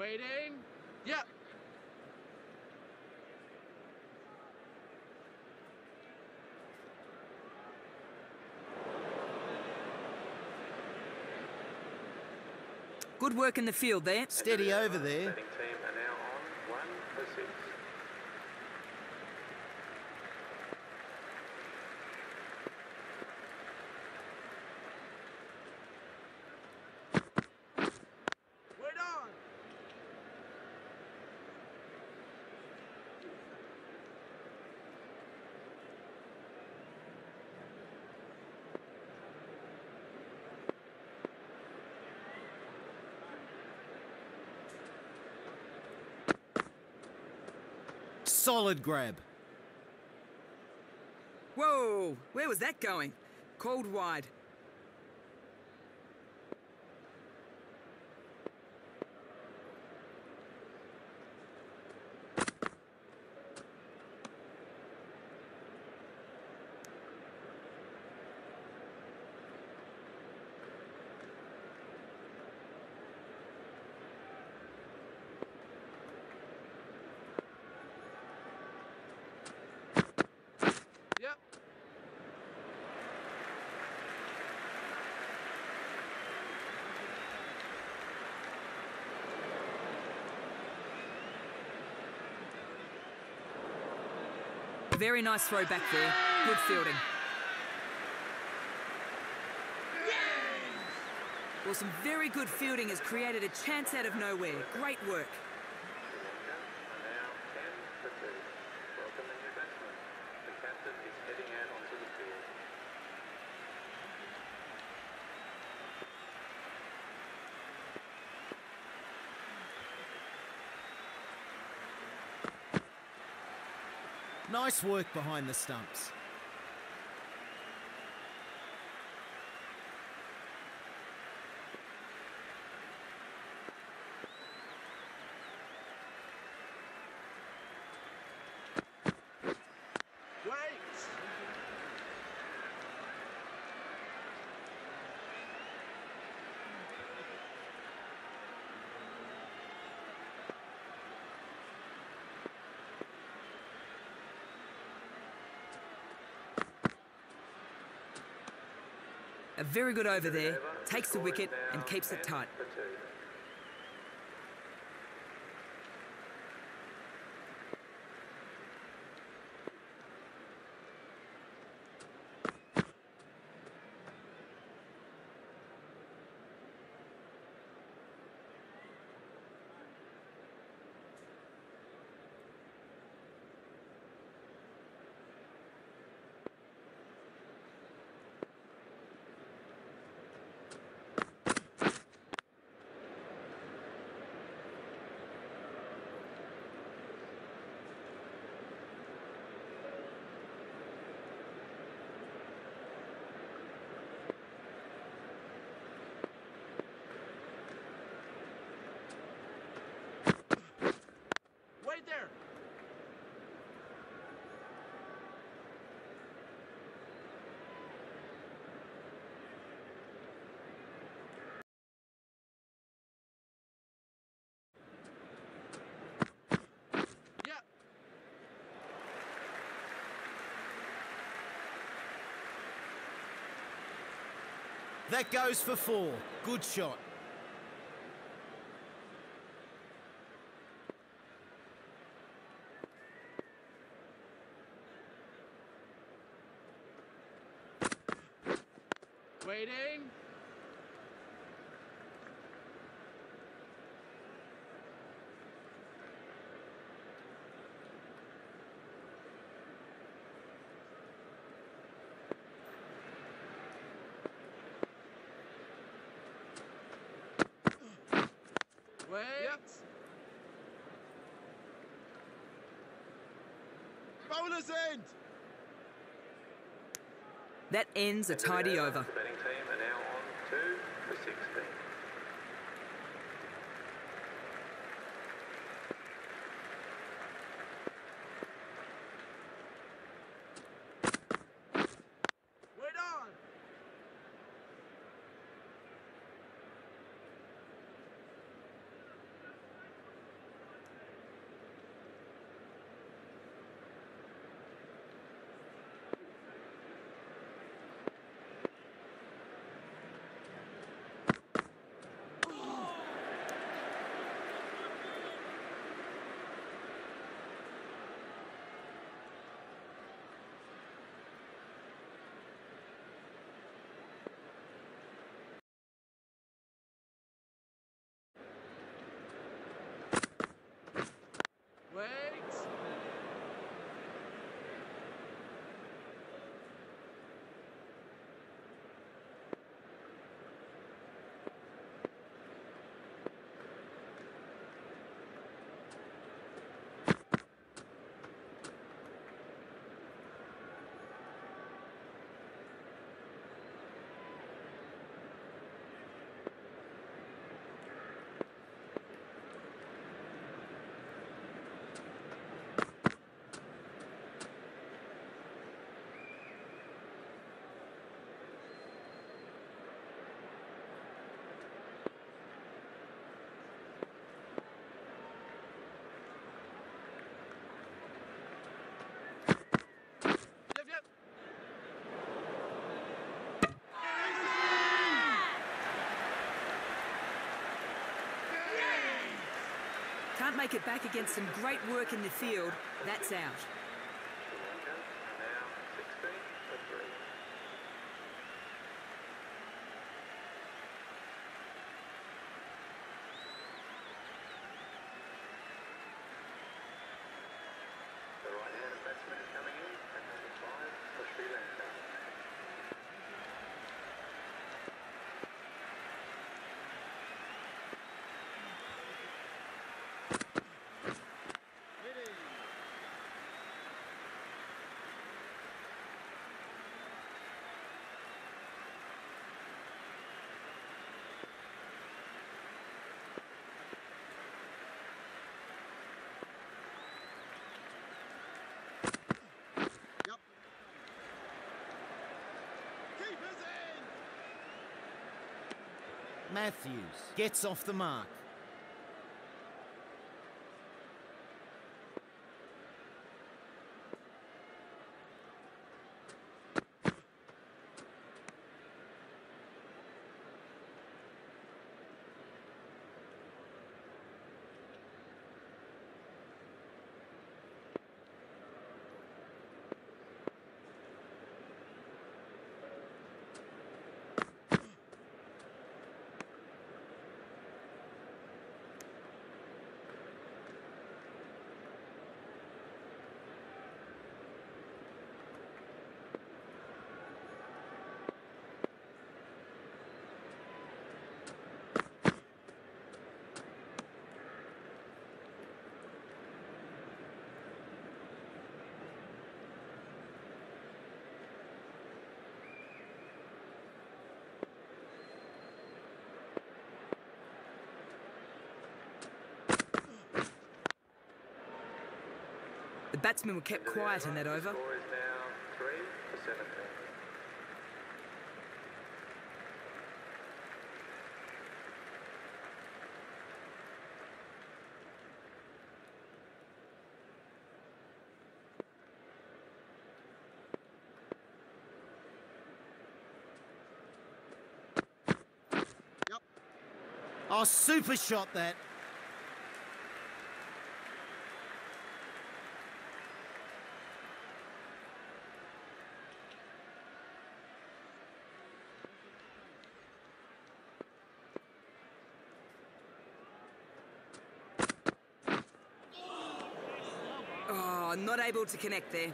Waiting. Yep. Good work in the field there. Steady over there. Solid grab. Whoa, where was that going? Called wide. Yep. Very nice throw back there. Good fielding. Well, some very good fielding has created a chance out of nowhere. Great work. Nice work behind the stumps. Wait. A very good over there. Takes the wicket and keeps it tight. There. That goes for four. Good shot. Waiting. Wait. Yep. Bowler's end. That ends a tidy over. Can't make it back against some great work in the field, that's out. Mathews gets off the mark. Batsmen were kept quiet in that over. score is now 3 for 17. Oh, super shot that. Oh, not able to connect there.